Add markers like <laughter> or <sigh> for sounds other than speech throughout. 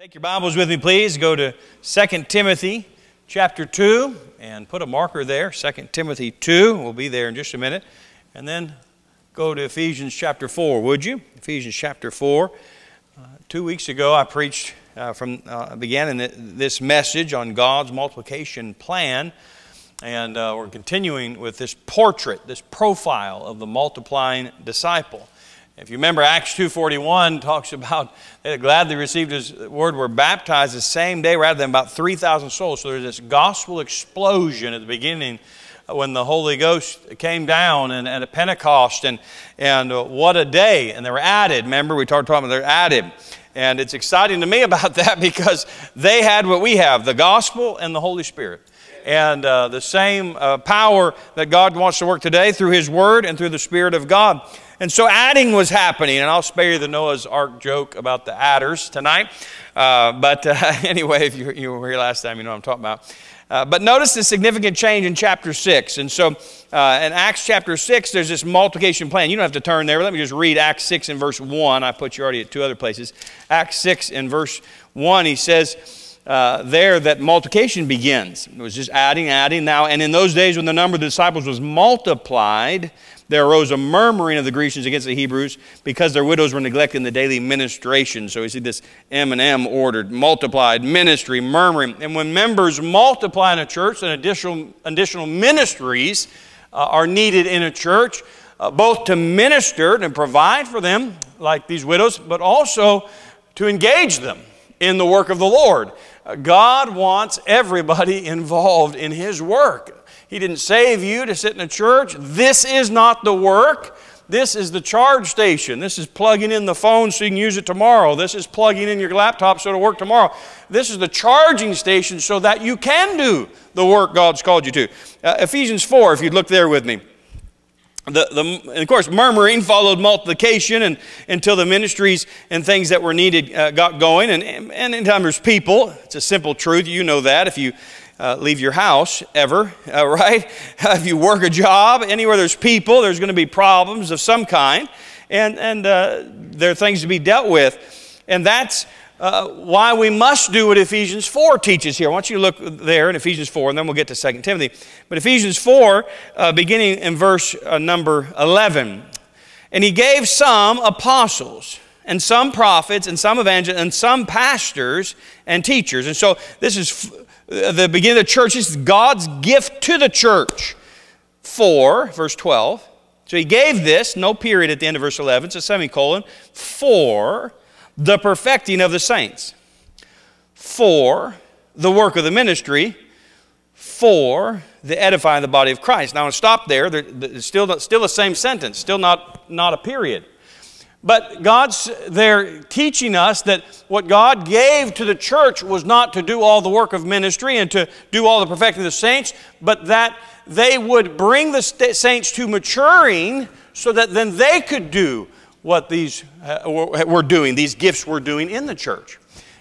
Take your Bibles with me, please. Go to 2 Timothy chapter 2 and put a marker there. 2 Timothy 2. We'll be there in just a minute. And then go to Ephesians chapter 4, would you? Ephesians chapter 4. Uh, two weeks ago, I preached uh, from, uh, began in this message on God's multiplication plan. And uh, we're continuing with this portrait, this profile of the multiplying disciple. If you remember, Acts 2.41 talks about they gladly received his word, were baptized the same day rather than about 3,000 souls. So there's this gospel explosion at the beginning when the Holy Ghost came down and, and at Pentecost. And, and uh, what a day. And they were added. Remember, we talked about they're added. And it's exciting to me <laughs> about that because they had what we have the gospel and the Holy Spirit and uh, the same uh, power that God wants to work today through His Word and through the Spirit of God. And so adding was happening, and I'll spare you the Noah's Ark joke about the adders tonight. Uh, but uh, <laughs> anyway, if you, you, were here last time, you know what I'm talking about. Uh, but notice the significant change in chapter 6. And so uh, in Acts chapter 6, there's this multiplication plan. You don't have to turn there. Let me just read Acts 6 and verse 1. I put you already at two other places. Acts 6 and verse 1, he says, uh, there that multiplication begins. It was just adding, adding now. And in those days when the number of the disciples was multiplied, there arose a murmuring of the Grecians against the Hebrews because their widows were neglecting the daily ministration. So we see this M and M ordered, multiplied, ministry, murmuring. And when members multiply in a church, then additional, additional ministries uh, are needed in a church, uh, both to minister and provide for them, like these widows, but also to engage them in the work of the Lord. Uh, God wants everybody <laughs> involved in His work. He didn't save you to sit in a church. This is not the work. This is the charge station. This is plugging in the phone so you can use it tomorrow. This is plugging in your laptop so it'll work tomorrow. This is the charging station so that you can do the work God's called you to. Uh, Ephesians 4, if you'd look there with me. The, the, of course, murmuring followed multiplication and, until the ministries and things that were needed uh, got going. And, and anytime there's people, it's a simple truth. You know that. If you uh, leave your house ever, <laughs> uh, right? if you work a job, anywhere there's people, there's going to be problems of some kind, and, and uh, there are things to be dealt with. And that's uh, why we must do what Ephesians 4 teaches here. I want you to look there in Ephesians 4, and then we'll get to 2 Timothy. But Ephesians 4, uh, beginning in verse uh, number 11. And he gave some apostles and some prophets and some evangelists and some pastors and teachers. And so this is the beginning of the church is God's gift to the church. For, verse 12. So he gave this, no period at the end of verse 11, it's a semicolon, for the perfecting of the saints, for the work of the ministry, for the edifying of the body of Christ. Now, I'll stop there. It's still, still the same sentence, still not, not a period. But God's there teaching us that what God gave to the church was not to do all the work of ministry and to do all the perfecting of the saints, but that they would bring the saints to maturing so that then they could do what these uh, were doing, these gifts were doing in the church.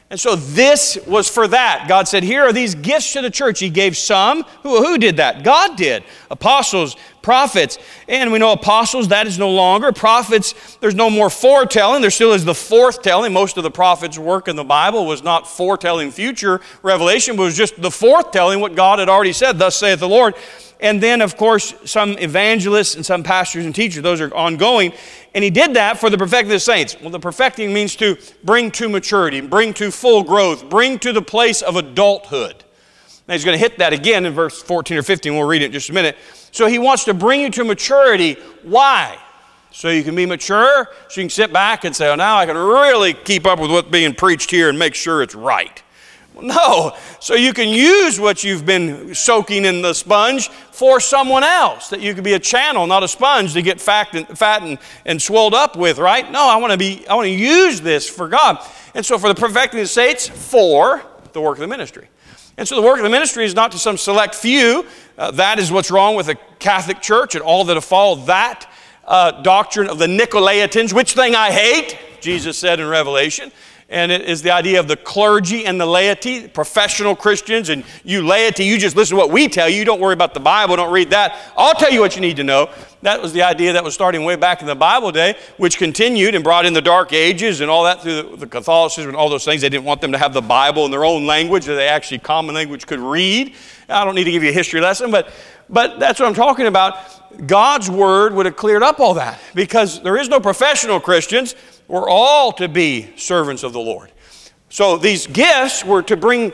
And so this was for that. God said, Here are these gifts to the church. He gave some. Who, who did that? God did. Apostles, prophets. And we know apostles, that is no longer. Prophets, there's no more foretelling. There still is the forthtelling. Most of the prophets' work in the Bible was not foretelling future revelation, but was just the forthtelling what God had already said. Thus saith the Lord. And then, of course, some evangelists and some pastors and teachers. Those are ongoing. And he did that for the perfecting of the saints. Well, the perfecting means to bring to maturity, bring to full growth, bring to the place of adulthood. Now, he's going to hit that again in verse 14 or 15. We'll read it in just a minute. So he wants to bring you to maturity. Why? So you can be mature, so you can sit back and say, oh, now I can really keep up with what's being preached here and make sure it's right. No. So you can use what you've been soaking in the sponge for someone else. That you can be a channel, not a sponge, to get fat and, fat and, and swelled up with, right? No, I want to be, I want to use this for God. And so for the perfecting of the saints, for the work of the ministry. And so the work of the ministry is not to some select few. Uh, that is what's wrong with the Catholic Church and all that have followed that uh, doctrine of the Nicolaitans, which thing I hate, Jesus said in Revelation. And it is the idea of the clergy and the laity, professional Christians, and you laity, you just listen to what we tell you. You don't worry about the Bible, don't read that. I'll tell you what you need to know. That was the idea that was starting way back in the Bible day, which continued and brought in the Dark Ages and all that through the, Catholicism and all those things. They didn't want them to have the Bible in their own language that they actually common language could read. I don't need to give you a history lesson, but but that's what I'm talking about. God's word would have cleared up all that because there is no professional Christians. We're all to be servants of the Lord. So these gifts were to bring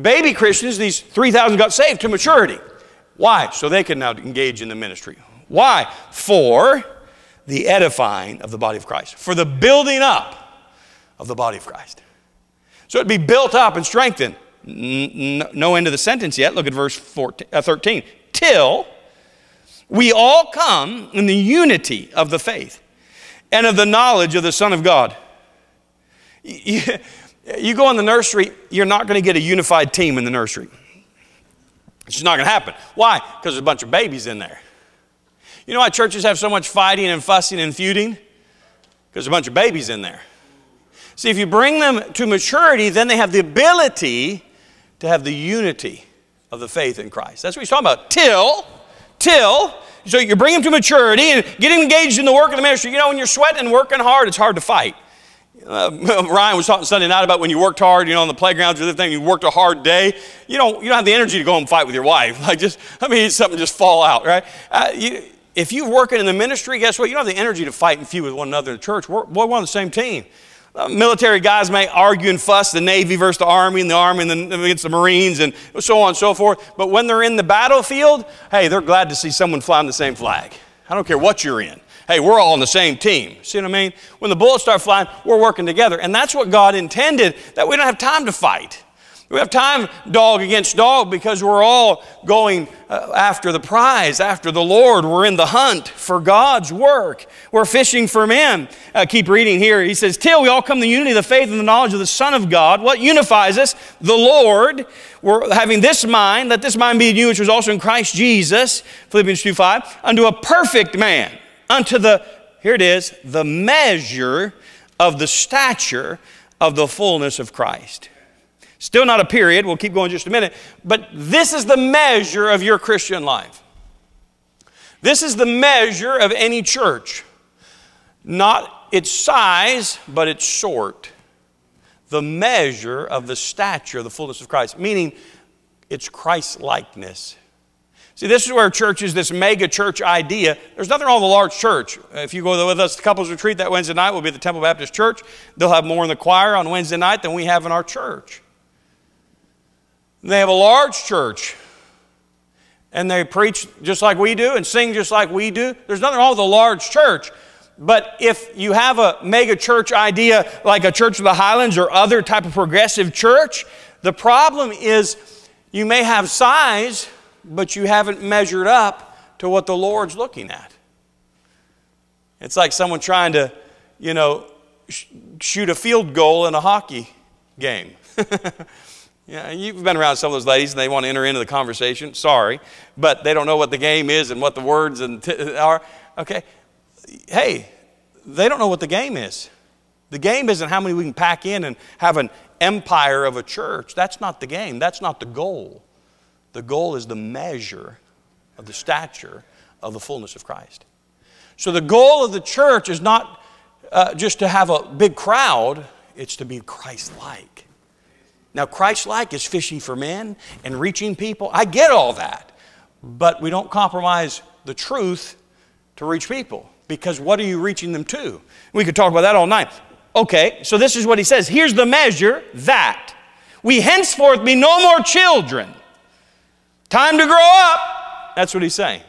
baby Christians, these 3,000 got saved to maturity. Why? So they could now engage in the ministry. Why? For the edifying of the body of Christ, for the building up of the body of Christ. So it'd be built up and strengthened. No end of the sentence yet. Look at verse 14, uh, 13. Till we all come in the unity of the faith and of the knowledge of the Son of God. You, go in the nursery, you're not going to get a unified team in the nursery. It's just not going to happen. Why? Because there's a bunch of babies in there. You know why churches have so much fighting and fussing and feuding? Because there's a bunch of babies in there. See, if you bring them to maturity, then they have the ability to have the unity of the faith in Christ. That's what he's talking about. Till, till, so you bring them to maturity and get engaged in the work of the ministry. You know, when you're sweating and working hard, it's hard to fight. Uh, <laughs> Ryan was talking Sunday night about when you worked hard, you know, on the playgrounds or the thing, you worked a hard day. You don't, you don't have the energy to go and fight with your wife. <laughs> Like just, I mean, something just fall out, right? Uh, you, if you're working in the ministry, guess what? You don't have the energy to fight and feud with one another in the church. We're, we're on the same team. Uh, military guys may argue and fuss the Navy versus the Army and the Army and the, against the Marines and so on and so forth. But when they're in the battlefield, hey, they're glad to see someone flying the same flag. I don't care what you're in. Hey, we're all on the same team. See what I mean? When the bullets start flying, we're working together. And that's what God intended, that we don't have time to fight. We have time, dog against dog, because we're all going uh, after the prize, after the Lord. We're in the hunt for God's work. We're fishing for men. Uh, keep reading here. He says, Till we all come to the unity of the faith and the knowledge of the Son of God. What unifies us? The Lord. We're having this mind, let this mind be in you, which was also in Christ Jesus, Philippians 2 5, unto a perfect man, unto the, here it is, the measure of the stature of the fullness of Christ. Still not a period. We'll keep going just a minute. But this is the measure of your Christian life. This is the measure of any church. Not its size, but its sort. The measure of the stature the fullness of Christ, meaning its Christ likeness. See, this is where church is this mega church idea. There's nothing wrong with a large church. If you go with us to couples retreat that Wednesday night, we'll be at the Temple Baptist Church. They'll have more in the choir on Wednesday night than we have in our church. They have a large church. And they preach just like we do and sing just like we do. There's nothing wrong with a large church. But if you have a mega church idea like a Church of the Highlands or other type of progressive church, the problem is you may have size, but you haven't measured up to what the Lord's looking at. It's like someone trying to, you know, sh- shoot a field goal in a hockey game. <laughs> Yeah, you've been around some of those ladies and they want to enter into the conversation. Sorry, but they don't know what the game is and what the words and t- <laughs> are. Okay, hey, they don't know what the game is. The game isn't how many we can pack in and have an empire of a church. That's not the game. That's not the goal. The goal is the measure of the stature of the fullness of Christ. So the goal of the church is not uh, just to have a big crowd, it's to be Christ like. Now, Christ like is fishing for men and reaching people. I get all that. But we don't compromise the truth to reach people because what are you reaching them to? We could talk about that all night. Okay, so this is what he says. Here's the measure that we henceforth be no more children. Time to grow up. That's what he's saying.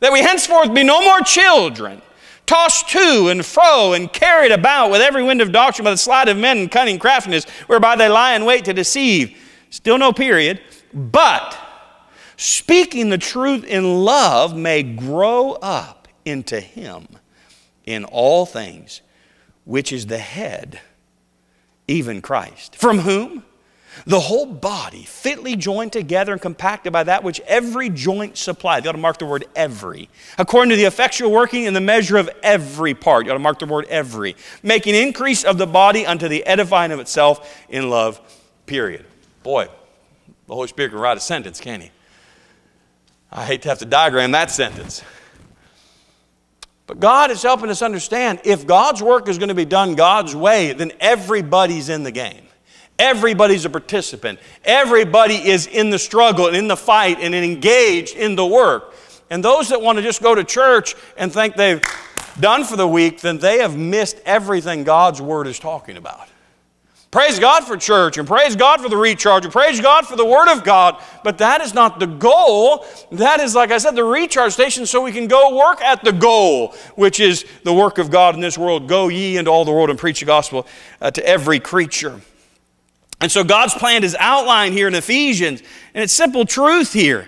That we henceforth be no more children tossed to and fro and carried about with every wind of doctrine by the sleight of men and cunning craftiness, whereby they lie in wait to deceive. Still no period. But speaking the truth in love may grow up into him in all things, which is the head, even Christ. From whom? The whole body, fitly joined together and compacted by that which every joint supplies. You ought to mark the word every. According to the effectual working in the measure of every part. You ought to mark the word every. Making increase of the body unto the edifying of itself in love, period. Boy, the Holy Spirit can write a sentence, can he? I hate to have to diagram that sentence. But God is helping us understand if God's work is going to be done God's way, then everybody's in the game. Everybody's a participant. Everybody is in the struggle and in the fight and engaged in the work. And those that want to just go to church and think they've done for the week, then they have missed everything God's Word is talking about. Praise God for church and praise God for the recharge and praise God for the Word of God. But that is not the goal. That is, like I said, the recharge station so we can go work at the goal, which is the work of God in this world. Go ye into all the world and preach the gospel uh, to every creature. And so God's plan is outlined here in Ephesians, and it's simple truth here.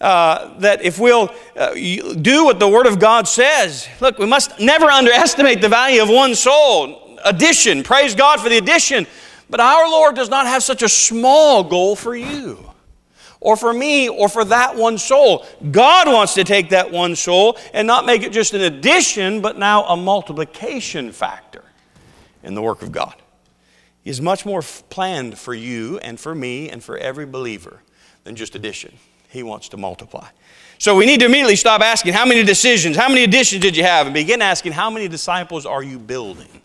Uh, that if we'll uh, do what the Word of God says, look, we must never underestimate the value of one soul addition. Praise God for the addition. But our Lord does not have such a small goal for you or for me or for that one soul. God wants to take that one soul and not make it just an addition, but now a multiplication factor in the work of God. Is much more planned for you and for me and for every believer than just addition. He wants to multiply. So we need to immediately stop asking, How many decisions? How many additions did you have? And begin asking, How many disciples are you building?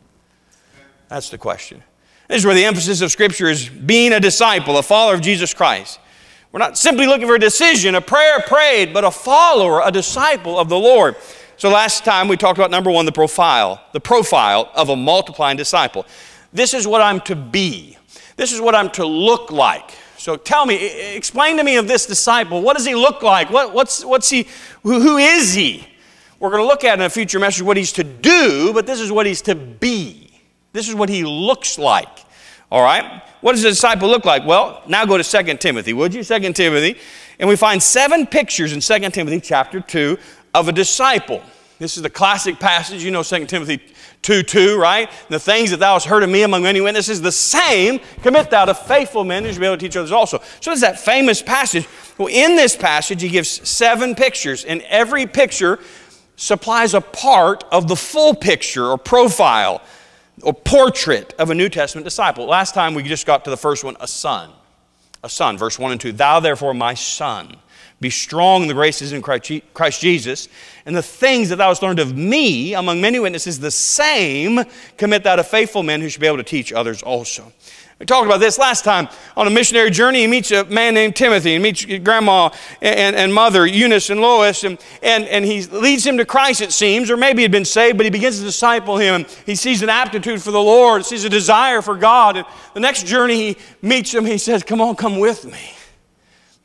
That's the question. This is where the emphasis of Scripture is being a disciple, a follower of Jesus Christ. We're not simply looking for a decision, a prayer prayed, but a follower, a disciple of the Lord. So last time we talked about number one, the profile, the profile of a multiplying disciple. This is what I'm to be. This is what I'm to look like. So tell me, explain to me of this disciple. What does he look like? What, what's, what's he, who, who is he? We're going to look at in a future message what he's to do, but this is what he's to be. This is what he looks like. All right? What does a disciple look like? Well, now go to 2 Timothy, would you? 2 Timothy. And we find seven pictures in 2 Timothy chapter 2 of a disciple. This is the classic passage. You know 2 Timothy 2 2, right? The things that thou hast heard of me among many witnesses, the same commit thou to faithful men who shall be able to teach others also. So there's that famous passage. Well, in this passage, he gives seven pictures, and every picture supplies a part of the full picture or profile or portrait of a New Testament disciple. Last time we just got to the first one, a son. A son, verse 1 and 2. Thou therefore, my son, be strong in the graces in Christ Jesus, and the things that thou hast learned of me among many witnesses, the same commit thou to faithful men who should be able to teach others also. We talked about this last time. On a missionary journey, he meets a man named Timothy. He meets grandma and, and mother, Eunice and Lois, and, and, and he leads him to Christ, it seems, or maybe he'd been saved, but he begins to disciple him. He sees an aptitude for the Lord, sees a desire for God. And the next journey, he meets him. He says, Come on, come with me.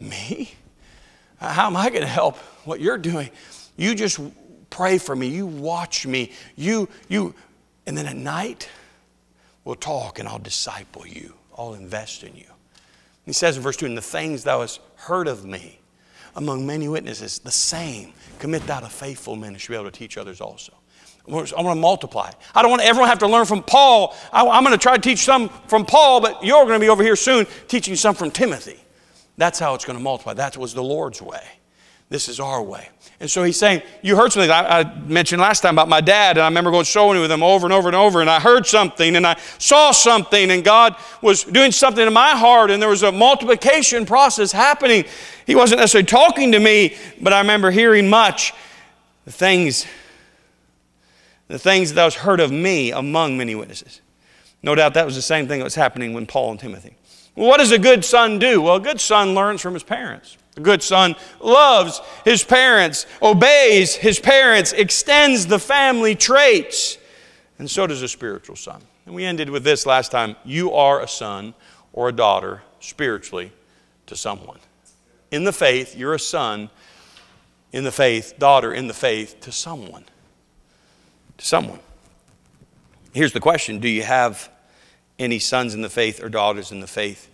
Me? How am I going to help what you're doing? You just pray for me. You watch me. You, you, and then at night, We'll talk and I'll disciple you. I'll invest in you. He says in verse 2 And the things thou hast heard of me among many witnesses, the same commit thou to faithful men who should be able to teach others also. I want to multiply. I don't want everyone to have to learn from Paul. I'm going to try to teach some from Paul, but you're going to be over here soon teaching some from Timothy. That's how it's going to multiply. That was the Lord's way. This is our way. And so he's saying, You heard something. I, I, mentioned last time about my dad, and I remember going showing with him over and over and over, and I heard something, and I saw something, and God was doing something in my heart, and there was a multiplication process happening. He wasn't necessarily talking to me, but I remember hearing much the things, the things that was heard of me among many witnesses. No doubt that was the same thing that was happening when Paul and Timothy. Well, what does a good son do? Well, a good son learns from his parents. A good son loves his parents, obeys his parents, extends the family traits, and so does a spiritual son. And we ended with this last time you are a son or a daughter spiritually to someone. In the faith, you're a son in the faith, daughter in the faith to someone. To someone. Here's the question Do you have any sons in the faith or daughters in the faith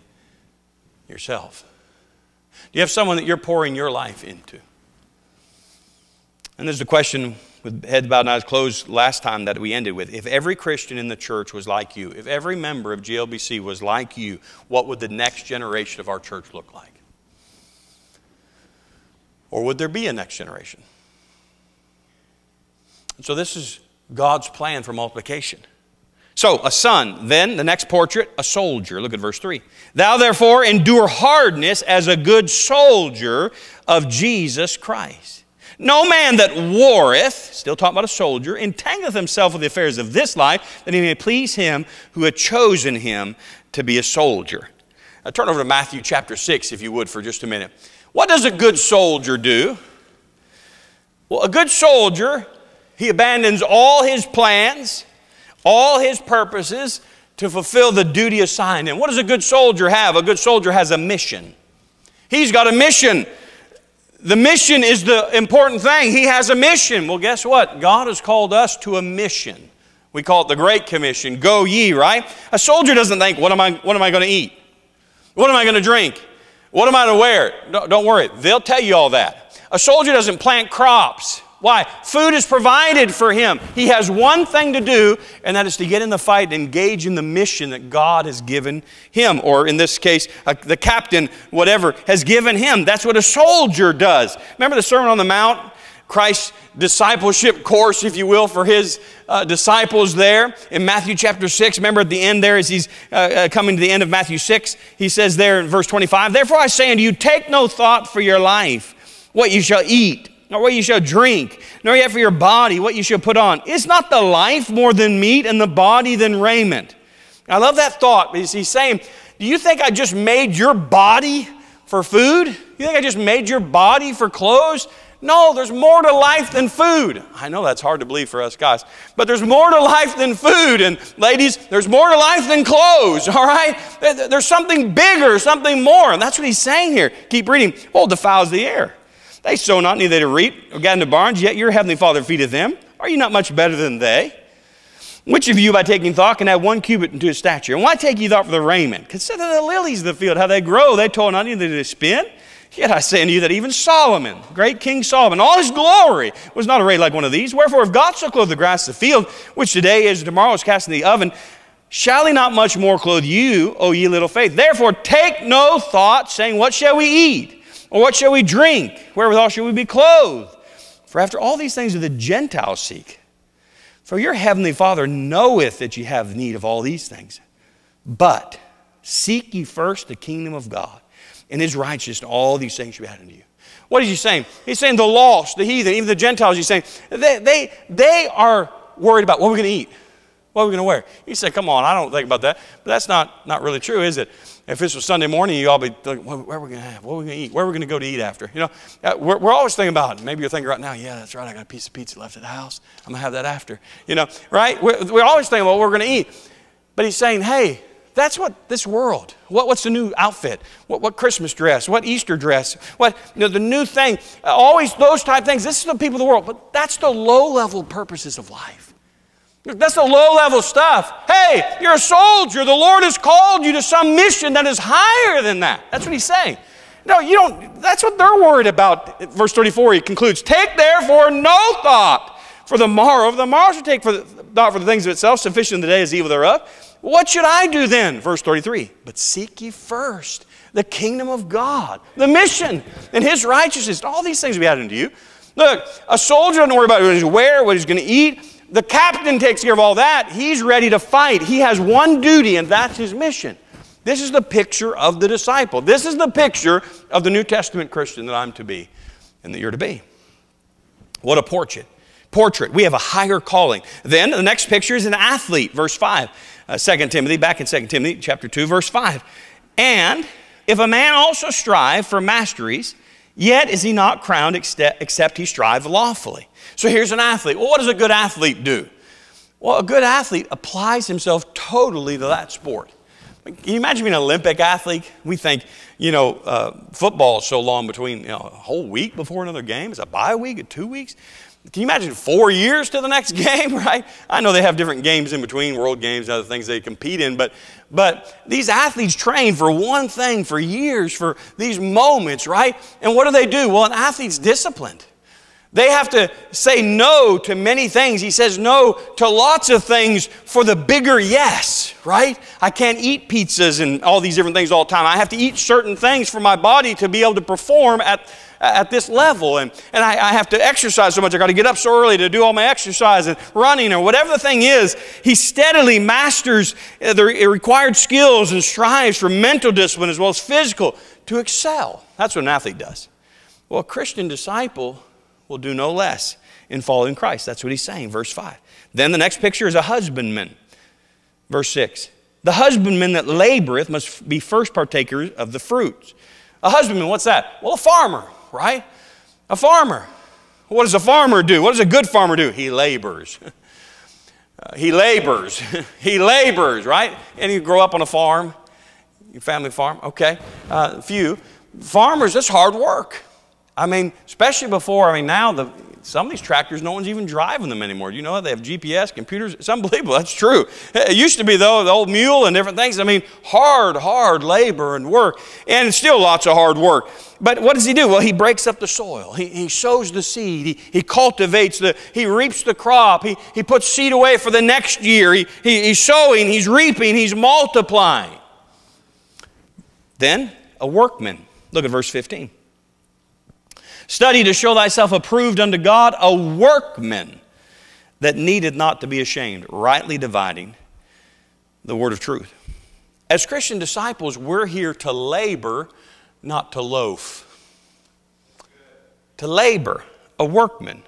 yourself? Do you have someone that you're pouring your life into? And there's the question with heads bowed and eyes closed last time that we ended with. If every Christian in the church was like you, if every member of GLBC was like you, what would the next generation of our church look like? Or would there be a next generation? so this is God's plan for multiplication. So, a son, then the next portrait, a soldier. Look at verse 3. Thou therefore endure hardness as a good soldier of Jesus Christ. No man that warreth, still talking about a soldier, entangleth himself with the affairs of this life, that he may please him who had chosen him to be a soldier. Now turn over to Matthew chapter 6, if you would, for just a minute. What does a good soldier do? Well, a good soldier, he abandons all his plans, all his purposes to fulfill the duty assigned him. What does a good soldier have? A good soldier has a mission. He's got a mission. The mission is the important thing. He has a mission. Well, guess what? God has called us to a mission. We call it the Great Commission. Go ye, right? A soldier doesn't think, what am I, what am I going to eat? What am I going to drink? What am I going to wear? Don't worry, they'll tell you all that. A soldier doesn't plant crops. Why? Food is provided for him. He has one thing to do, and that is to get in the fight and engage in the mission that God has given him, or in this case, uh, the captain, whatever, has given him. That's what a soldier does. Remember the Sermon on the Mount? Christ's discipleship course, if you will, for his uh, disciples there in Matthew chapter 6. Remember at the end there, as he's uh, uh, coming to the end of Matthew 6, he says there in verse 25, Therefore I say unto you, take no thought for your life, what you shall eat nor what you shall drink, nor yet for your body what you shall put on. Is not the life more than meat and the body than raiment? I love that thought because he's saying, Do you think I just made your body for food? You think I just made your body for clothes? No, there's more to life than food. I know that's hard to believe for us guys, but there's more to life than food. And ladies, there's more to life than clothes, <laughs> all right? There's something bigger, something more. And that's what he's saying here. Keep reading. Well, defiles the air. They sow not, neither they reap, or gather into barns, yet your heavenly Father feedeth them. Are you not much better than they? Which of you, by taking thought, can add one cubit into his stature? And why take ye thought for the raiment? Consider the lilies of the field, how they grow. They toil not, neither do they spin. Yet I say unto you that even Solomon, great King Solomon, all his glory was not arrayed like one of these. Wherefore, if God so clothe the grass of the field, which today is and tomorrow is cast in the oven, shall he not much more clothe you, O ye little faith? Therefore, take no thought, saying, What shall we eat? Or what shall we drink? Wherewithal shall we be clothed? For after all these things do the Gentiles seek. For your heavenly Father knoweth that ye have need of all these things. But seek ye first the kingdom of God and his righteousness, and all these things shall be added unto you. What is he saying? He's saying the lost, the heathen, even the Gentiles, he's saying they, they, they are worried about what we're going to eat. What we're we going to wear? He said, come on, I don't think about that. But that's not, not really true, is it? If this was Sunday morning, you all be like, where are we going to have? What are we going to eat? Where are we going to go to eat after? You know, uh, we're, we're always thinking about it. Maybe you're thinking right now, yeah, that's right. I got a piece of pizza left at the house. I'm going to have that after. You know, right? We're, we're always thinking about what we're going to eat. But he's saying, hey, that's what this world, what, what's the new outfit? What, what Christmas dress? What Easter dress? What, you know, the new thing? Always those type things. This is the people of the world. But that's the low level purposes of life. That's the low level stuff. Hey, you're a soldier. The Lord has called you to some mission that is higher than that. That's what he's saying. No, you don't. That's what they're worried about. Verse 34, he concludes Take therefore no thought for the morrow. The morrow should take for the, thought for the things of itself. Sufficient the day is evil thereof. What should I do then? Verse 33 But seek ye first the kingdom of God, the mission, and his righteousness. All these things will be added unto you. Look, a soldier doesn't worry about what he's wear, what he's going to eat. The captain takes care of all that. He's ready to fight. He has one duty, and that's his mission. This is the picture of the disciple. This is the picture of the New Testament Christian that I'm to be and that you're to be. What a portrait. Portrait. We have a higher calling. Then the next picture is an athlete, verse 5. Uh, 2 Timothy, back in 2 Timothy chapter 2, verse 5. And if a man also strive for masteries, yet is he not crowned except he strive lawfully. So here's an athlete. Well, what does a good athlete do? Well, a good athlete applies himself totally to that sport. Can you imagine being an Olympic athlete? We think, you know, uh, football is so long between, you know, a whole week before another game. Is a bye week, or two weeks? Can you imagine four years to the next <laughs> game, right? I know they have different games in between, world games other things they compete in, but, but these athletes train for one thing for years, for these moments, right? And what do they do? Well, an athlete's disciplined. They have to say no to many things. He says no to lots of things for the bigger yes, right? I can't eat pizzas and all these different things all the time. I have to eat certain things for my body to be able to perform at, at this level. And, and I, I have to exercise so much. I got to get up so early to do all my exercise and running or whatever the thing is. He steadily masters uh, the required skills and strives for mental discipline as well as physical to excel. That's what an athlete does. Well, a Christian disciple will do no less in following Christ. That's what he's saying, verse 5. Then the next picture is a husbandman. Verse 6. The husbandman that laboreth must be first partaker of the fruits. A husbandman, what's that? Well, a farmer, right? A farmer. What does a farmer do? What does a good farmer do? He labors. <laughs> Uh, he labors. <laughs> he labors, right? And you grow up on a farm, your family farm, okay? Uh, few. Farmers, that's hard work. I mean, especially before, I mean, now the, some of these tractors, no one's even driving them anymore. Do you know, they have GPS, computers. It's unbelievable. That's true. It used to be, though, the old mule and different things. I mean, hard, hard labor and work, and still lots of hard work. But what does he do? Well, he breaks up the soil. He, he sows the seed. He, he cultivates the, he reaps the crop. He, he puts seed away for the next year. He, he, he's sowing, he's reaping, he's multiplying. Then, a workman. Look at verse 15. Study to show thyself approved unto God, a workman that needed not to be ashamed, rightly dividing the word of truth. As Christian disciples, we're here to labor, not to loaf. To labor, a workman.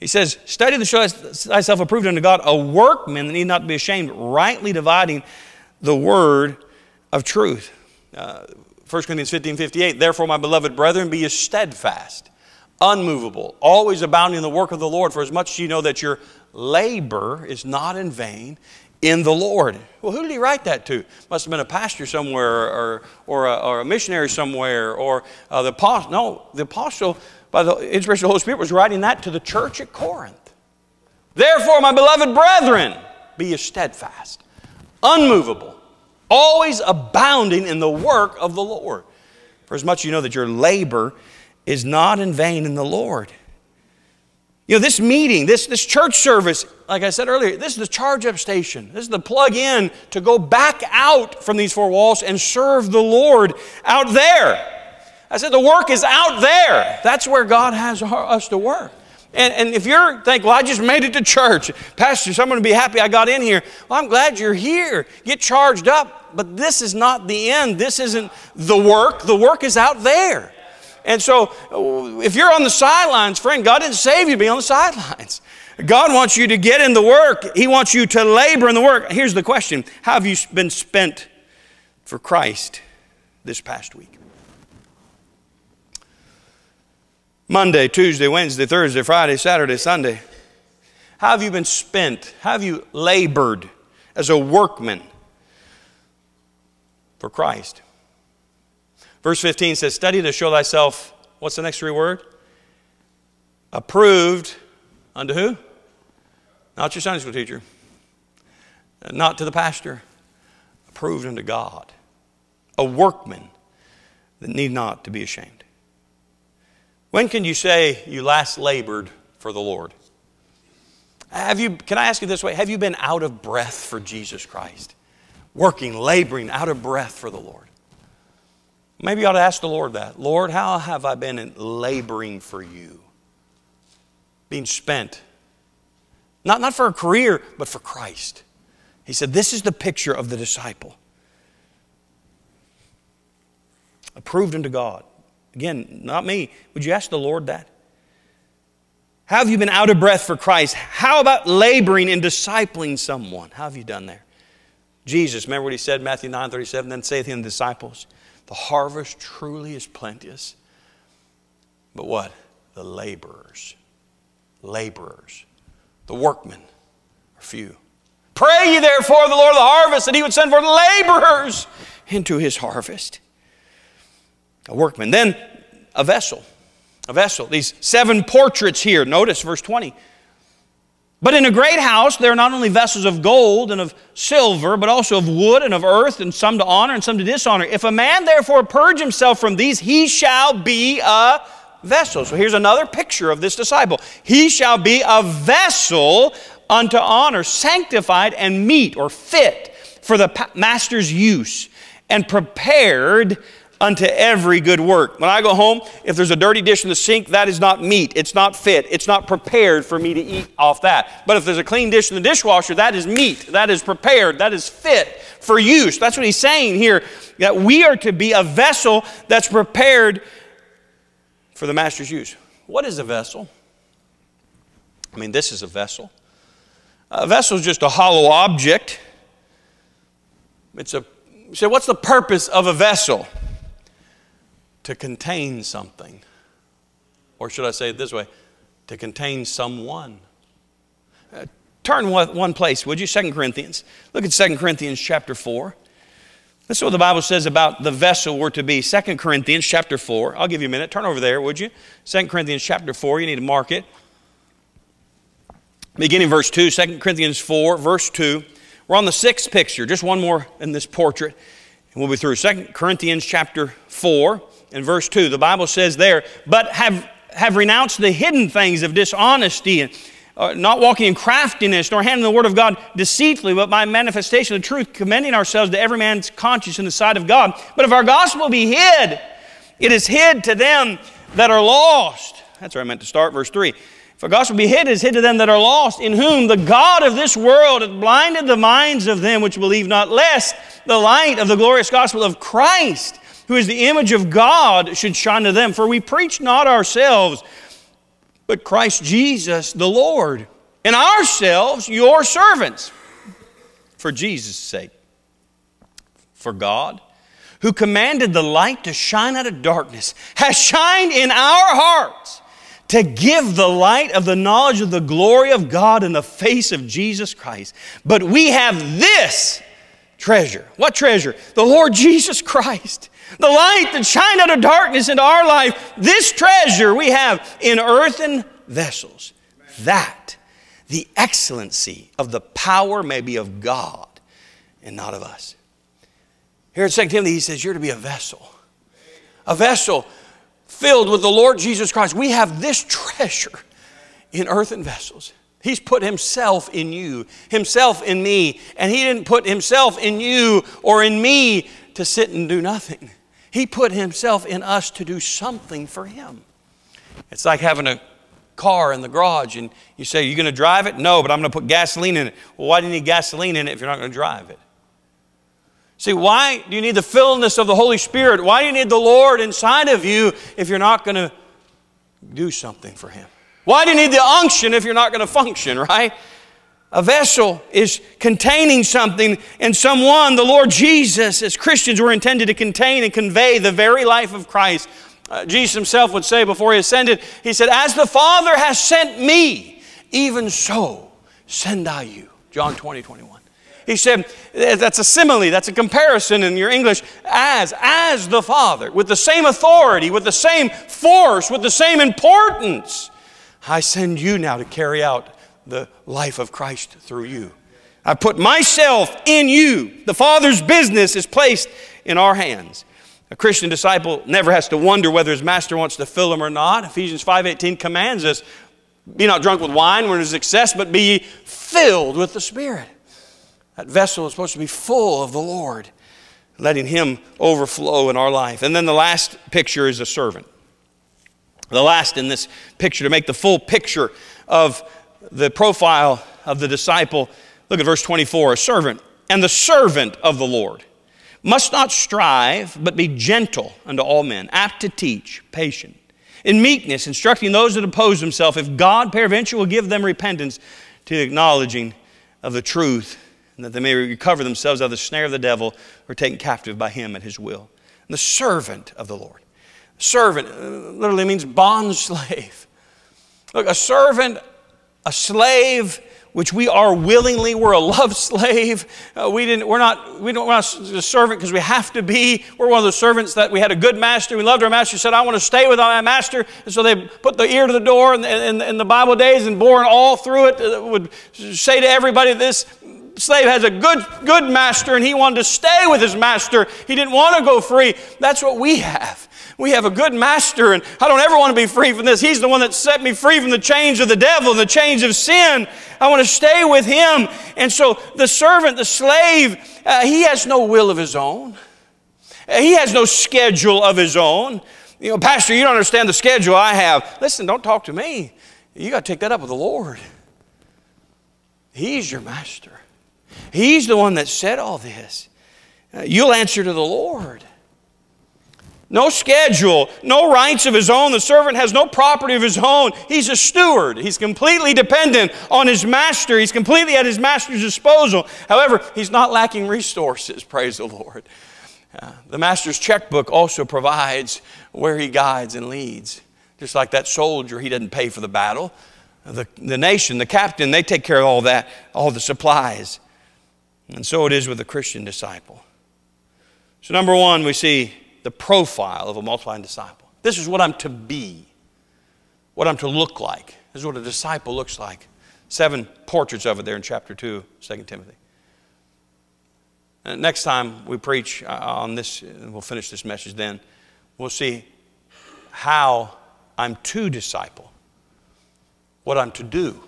He says, Study to show thyself approved unto God, a workman that need not be ashamed, rightly dividing the word of truth. Uh, 1 Corinthians 15 58, therefore, my beloved brethren, be ye steadfast, unmovable, always abounding in the work of the Lord, for as much as you know that your labor is not in vain in the Lord. Well, who did he write that to? Must have been a pastor somewhere or, or, a, or a missionary somewhere or uh, the apostle. No, the apostle, by the inspiration of the Holy Spirit, was writing that to the church at Corinth. Therefore, my beloved brethren, be ye steadfast, unmovable, always abounding in the work of the Lord. For as much you know that your labor is not in vain in the Lord. You know, this meeting, this, this church service, like I said earlier, this is the charge up station. This is the plug in to go back out from these four walls and serve the Lord out there. I said, the work is out there. That's where God has us to work. And, and if you're thinking, well, I just made it to church, Pastor, so I'm going to be happy I got in here. Well, I'm glad you're here. Get charged up. But this is not the end. This isn't the work. The work is out there. And so uh, if you're on the sidelines, friend, God didn't save you to be on the sidelines. God wants you to get in the work. He wants you to labor in the work. Here's the question How have you been spent for Christ this past week? Monday, Tuesday, Wednesday, Thursday, Friday, Saturday, Sunday. How have you been spent? How have you labored as a workman for Christ? Verse 15 says, Study to show thyself, what's the next three word? Approved unto who? Not your Sunday school teacher, not to the pastor, approved unto God, a workman that need not to be ashamed. When can you say you last labored for the Lord? Have you, can I ask you this way? Have you been out of breath for Jesus Christ? Working, laboring, out of breath for the Lord? Maybe you ought to ask the Lord that. Lord, how have I been laboring for you? Being spent. Not, not for a career, but for Christ. He said, This is the picture of the disciple. Approved unto God. Again, not me. Would you ask the Lord that? How have you been out of breath for Christ? How about laboring and discipling someone? How have you done there? Jesus, remember what he said, Matthew 9 37, then saith he unto the disciples, The harvest truly is plenteous. But what? The laborers, laborers, the workmen are few. Pray ye therefore the Lord of the harvest that he would send forth laborers into his harvest a workman. Then a vessel. A vessel. These seven portraits here. Notice verse 20. But in a great house, there are not only vessels of gold and of silver, but also of wood and of earth, and some to honor and some to dishonor. If a man therefore purge himself from these, he shall be a vessel. So here's another picture of this disciple. He shall be a vessel unto honor, sanctified and meet or fit for the master's use, and prepared unto every good work. When I go home, if there's a dirty dish in the sink, that is not meet. It's not fit. It's not prepared for me to eat off that. But if there's a clean dish in the dishwasher, that is meet. That is prepared. That is fit for use. That's what he's saying here, that we are to be a vessel that's prepared for the master's use. What is a vessel? I mean, this is a vessel. A vessel is just a hollow object. It's a, so what's the purpose of a vessel? To contain something. Or should I say it this way? To contain someone. Uh, turn one, one place, would you? Second Corinthians. Look at Second Corinthians chapter 4. This is what the Bible says about the vessel we're to be. Second Corinthians chapter 4. I'll give you a minute. Turn over there, would you? Second Corinthians chapter 4. You need to mark it. Beginning verse 2, 2 Corinthians 4, verse 2. We're on the sixth picture, just one more in this portrait, and we'll be through. Second Corinthians chapter 4 in verse 2, the Bible says there, but have, have renounced the hidden things of dishonesty and uh, not walking in craftiness, nor handling the word of God deceitfully, but by manifestation of truth, commending ourselves to every man's conscience in the sight of God. But if our gospel be hid, it is hid to them that are lost. That's where I meant to start, verse 3. If our gospel be hid, is hid to them that are lost, in whom the God of this world hath blinded the minds of them which believe not, lest the light of the glorious gospel of Christ who is the image of God, should shine to them. For we preach not ourselves, but Christ Jesus the Lord, and ourselves your servants, for Jesus' sake. For God, who commanded the light to shine out of darkness, has shined in our hearts to give the light of the knowledge of the glory of God in the face of Jesus Christ. But we have this treasure. What treasure? The Lord Jesus Christ the light that shined out of darkness into our life, this treasure we have in earthen vessels. That, the excellency of the power may be of God and not of us. Here in 2 Timothy, he says, You're to be a vessel. A vessel filled with the Lord Jesus Christ. We have this treasure in earthen vessels. He's put Himself in you, Himself in me, and He didn't put Himself in you or in me to sit and do nothing. He put Himself in us to do something for Him. It's like having a car in the garage and you say, You're going to drive it? No, but I'm going to put gasoline in it. Well, why do you need gasoline in it if you're not going to drive it? See, why do you need the fullness of the Holy Spirit? Why do you need the Lord inside of you if you're not going to do something for Him? Why do you need the unction if you're not going to function, <laughs> right? A vessel is containing something, and someone, the Lord Jesus, as Christians, were intended to contain and convey the very life of Christ. Uh, Jesus himself would say before he ascended, He said, As the Father has sent me, even so send I you. John 20, 21. He said, that's a simile, that's a comparison in your English, as, as the Father, with the same authority, with the same force, with the same importance. I send you now to carry out the life of Christ through you. I put myself in you. The Father's business is placed in our hands. A Christian disciple never has to wonder whether his master wants to fill him or not. Ephesians 5:18 commands us, be not drunk with wine when it is excess, but be filled with the Spirit. That vessel is supposed to be full of the Lord, letting him overflow in our life. And then the last picture is a servant. The last in this picture, to make the full picture of the profile of the disciple, look at verse 24 a servant, and the servant of the Lord must not strive, but be gentle unto all men, apt to teach, patient, in meekness, instructing those that oppose himself, if God peradventure will give them repentance to the acknowledging of the truth, and that they may recover themselves out of the snare of the devil, or taken captive by him at his will. And the servant of the Lord. Servant uh, literally means bond slave. <laughs> Look, a servant a slave which we are willingly. We're a love slave. Uh, we didn't, we're not, we don't, not a servant because we have to be. We're one of the servants that we had a good master. We loved our master. Said, I want to stay with my master. And so they put the ear to the door in, in, in the Bible days and born all through it uh, would say to everybody this, slave has a good, good master and he wanted to stay with his master. He didn't want to go free. That's what we have. We have a good master, and I don't ever want to be free from this. He's the one that set me free from the chains of the devil and the chains of sin. I want to stay with him. And so the servant, the slave, uh, he has no will of his own. Uh, he has no schedule of his own. You know, Pastor, you don't understand the schedule I have. Listen, don't talk to me. You got to take that up with the Lord. He's your master. He's the one that said all this. Uh, you'll answer to the Lord. No schedule, no rights of his own. The servant has no property of his own. He's a steward. He's completely dependent on his master. He's completely at his master's disposal. However, he's not lacking resources, praise the Lord. Uh, the master's checkbook also provides where he guides and leads. Just like that soldier, he doesn't pay for the battle. The, the nation, the captain, they take care of all that, all the supplies. And so it is with the Christian disciple. So, number one, we see the profile of a multiplying disciple. This is what I'm to be, what I'm to look like. This is what a disciple looks like. Seven portraits of it there in chapter 2, 2 Timothy. And next time we preach uh, on this, and we'll finish this message then, we'll see how I'm to disciple, what I'm to do.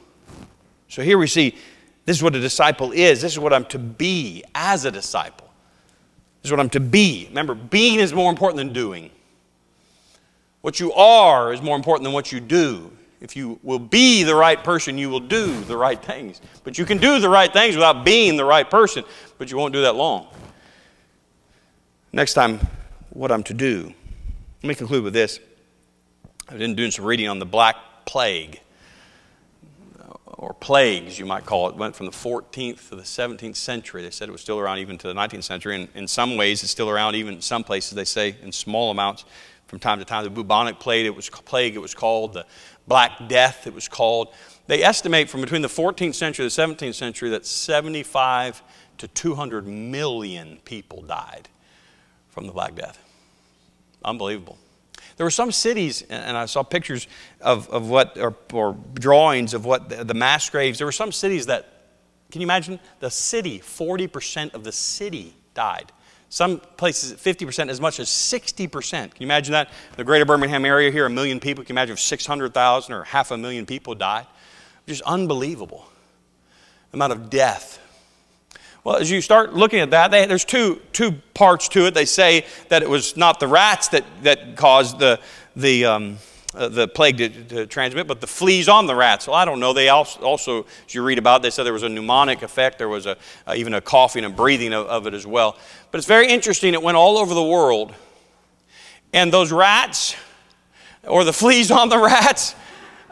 So here we see this is what a disciple is, this is what I'm to be as a disciple. Is what I'm to be. Remember, being is more important than doing. What you are is more important than what you do. If you will be the right person, you will do the right things. But you can do the right things without being the right person, but you won't do that long. Next time, what I'm to do. Let me conclude with this. I've been doing some reading on the Black Plague, or plagues, you might call it. Went from the 14th to the 17th century. They said it was still around even to the 19th century, and in some ways, it's still around even in some places, they say, in small amounts from time to time. The bubonic plague, it was plague, it was called. The Black Death, it was called. They estimate from between the 14th century and the 17th century that 75 to 200 million people died from the Black Death. Unbelievable. There were some cities, and I saw pictures of, of what, or, or drawings of what the, the mass graves. There were some cities that, can you imagine? The city, 40% of the city died. Some places, 50%, as much as 60%. Can you imagine that? The greater Birmingham area here, a million people. Can you imagine if 600,000 or half a million people died? Just unbelievable The amount of death. Well, as you start looking at that, they, there's two, two parts to it. They say that it was not the rats that, that caused the, the, um, uh, the plague to, to, transmit, but the fleas on the rats. Well, I don't know. They also, also, as you read about, they said there was a pneumonic effect. There was a, uh, even a coughing and breathing of, of, it as well. But it's very interesting. It went all over the world. And those rats, or the fleas on the rats,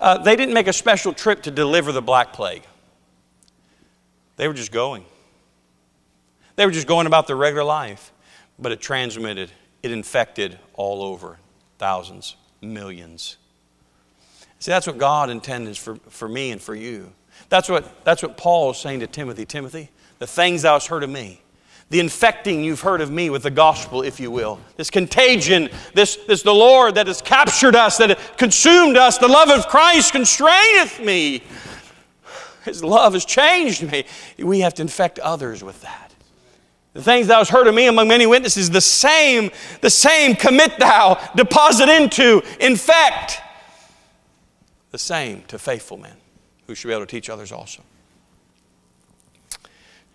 uh, they didn't make a special trip to deliver the Black Plague. They were just going. They were just going about their regular life. But it transmitted, it infected all over thousands millions. See, that's what God intended for, for me and for you. That's what, that's what Paul is saying to Timothy. Timothy, the things thou hast heard of me, the infecting you've heard of me with the gospel, if you will, this contagion, this, this the Lord that has captured us, that consumed us, the love of Christ constraineth me. His love has changed me. We have to infect others with that. The things thou hast heard of me among many witnesses, the same, the same commit thou, deposit into, infect. The same to faithful men who should be able to teach others also.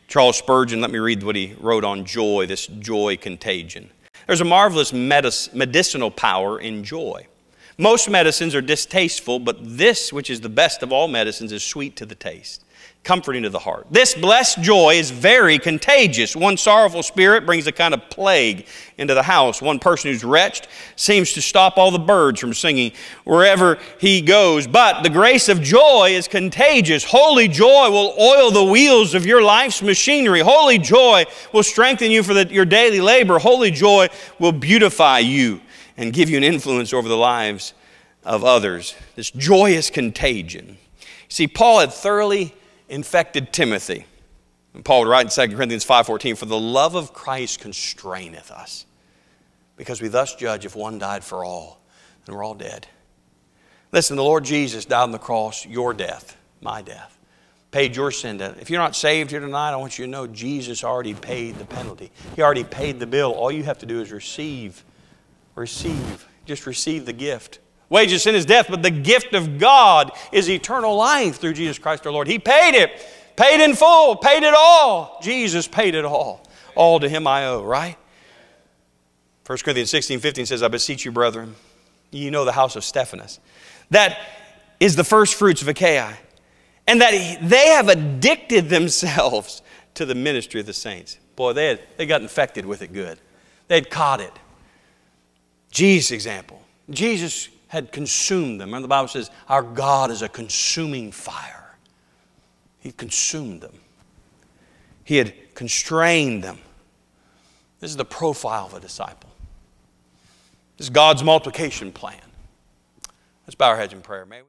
Charles Spurgeon, let me read what he wrote on joy, this joy contagion. There's a marvelous medicinal power in joy. Most medicines are distasteful, but this, which is the best of all medicines, is sweet to the taste comforting to the heart. This blessed joy is very contagious. One sorrowful spirit brings a kind of plague into the house. One person who's wretched seems to stop all the birds from singing wherever he goes. But the grace of joy is contagious. Holy joy will oil the wheels of your life's machinery. Holy joy will strengthen you for the, your daily labor. Holy joy will beautify you and give you an influence over the lives of others. This joyous contagion. See, Paul had thoroughly infected Timothy. And Paul would write in 2 Corinthians 5.14, For the love of Christ constraineth us, because we thus judge if one died for all, then we're all dead. Listen, the Lord Jesus died on the cross, your death, my death, paid your sin debt. If you're not saved here tonight, I want you to know Jesus already paid the penalty. He already paid the bill. All you have to do is receive. Receive. Just receive the gift. Wages sin is death, but the gift of God is eternal life through Jesus Christ our Lord. He paid it, paid in full, paid it all. Jesus paid it all. All to Him I owe, right? 1 Corinthians 16 15 says, I beseech you, brethren, you know the house of Stephanas, that is the first fruits of Achaia, and that they have addicted themselves to the ministry of the saints. Boy, they, had, they got infected with it good. They had caught it. Jesus' example. Jesus had consumed them. Remember, the Bible says, Our God is a consuming fire. He consumed them, He had constrained them. This is the profile of a disciple. This is God's multiplication plan. Let's bow our heads in prayer, may we?